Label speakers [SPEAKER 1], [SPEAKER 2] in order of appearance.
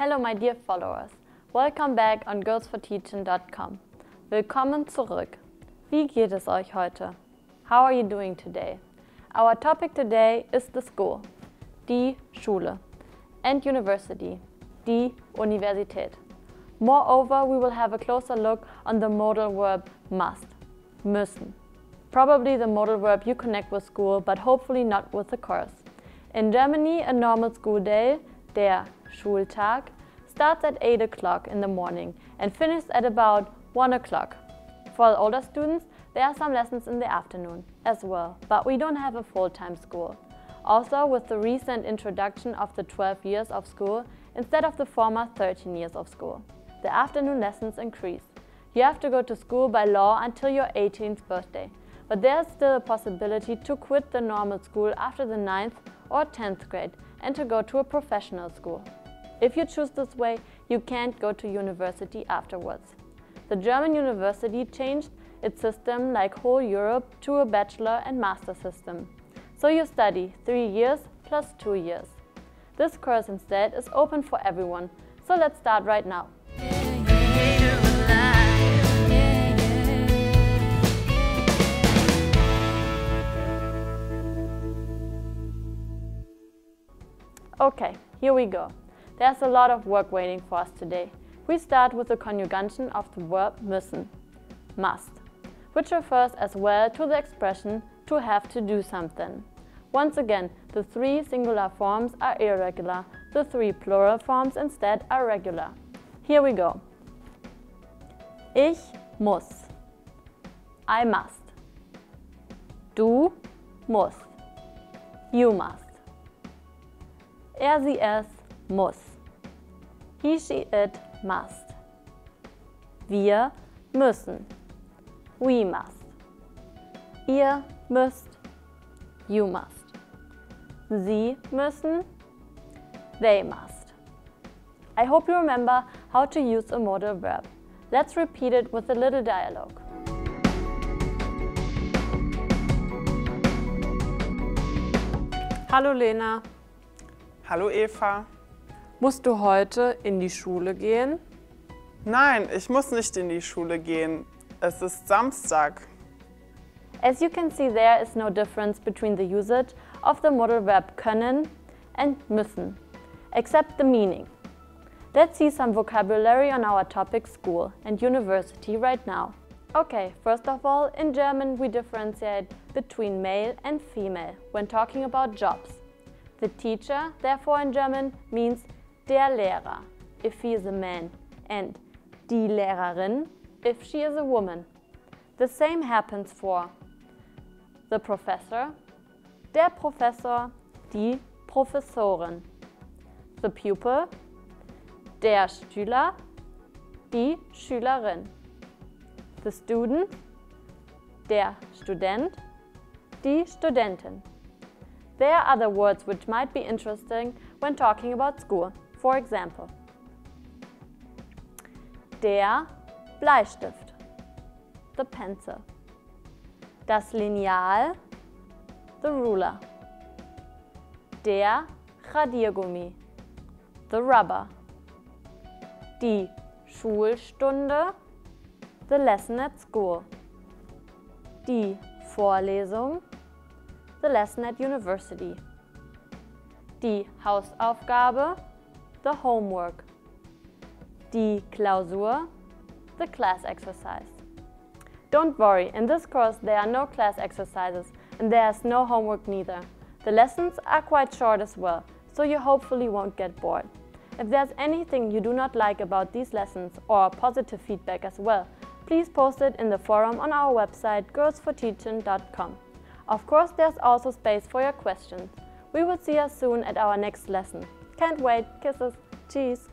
[SPEAKER 1] Hello my dear followers. Welcome back on girls4teaching.com. Willkommen zurück. Wie geht es euch heute? How are you doing today? Our topic today is the school, die Schule, and university, die Universität. Moreover, we will have a closer look on the modal verb must, müssen. Probably the modal verb you connect with school, but hopefully not with the course. In Germany, a normal school day, der Schultag, starts at 8 o'clock in the morning and finishes at about 1 o'clock. For the older students, there are some lessons in the afternoon as well, but we don't have a full-time school. Also, with the recent introduction of the 12 years of school instead of the former 13 years of school, the afternoon lessons increase. You have to go to school by law until your 18th birthday, but there's still a possibility to quit the normal school after the 9th or 10th grade and to go to a professional school. If you choose this way, you can't go to university afterwards. The German university changed its system like whole Europe to a bachelor and master system. So you study three years plus two years. This course instead is open for everyone. So let's start right now. Okay, here we go. There's a lot of work waiting for us today. We start with the conjugation of the verb müssen, must, which refers as well to the expression to have to do something. Once again, the three singular forms are irregular, the three plural forms instead are regular. Here we go. Ich muss. I must. Du musst. You must. Er, sie, es muss. He, she, it must. Wir müssen. We must. Ihr müsst. You must. Sie müssen. They must. I hope you remember how to use a modal verb. Let's repeat it with a little dialogue.
[SPEAKER 2] Hallo Lena,
[SPEAKER 3] Hallo Eva.
[SPEAKER 2] Musst du heute in die Schule gehen?
[SPEAKER 3] Nein, ich muss nicht in die Schule gehen. Es ist Samstag.
[SPEAKER 1] As you can see, there is no difference between the usage of the modal verb können and müssen, except the meaning. Let's see some vocabulary on our topic school and university right now. Okay, first of all, in German we differentiate between male and female when talking about jobs. The teacher, therefore in German, means der Lehrer if he is a man and die Lehrerin if she is a woman. The same happens for the professor, der Professor, die Professorin, the pupil, der Schüler, die Schülerin, the student, der Student, die Studentin. There are other words which might be interesting when talking about school. For example, der Bleistift, the pencil, das Lineal, the ruler, der Radiergummi, the rubber, die Schulstunde, the lesson at school, die Vorlesung, the lesson at university, die Hausaufgabe, the homework, die Klausur, the class exercise. Don't worry, in this course there are no class exercises and there's no homework neither. The lessons are quite short as well, so you hopefully won't get bored. If there's anything you do not like about these lessons or positive feedback as well, please post it in the forum on our website girls4teaching.com. Of course, there's also space for your questions. We will see you soon at our next lesson. Can't wait. Kisses. Cheese.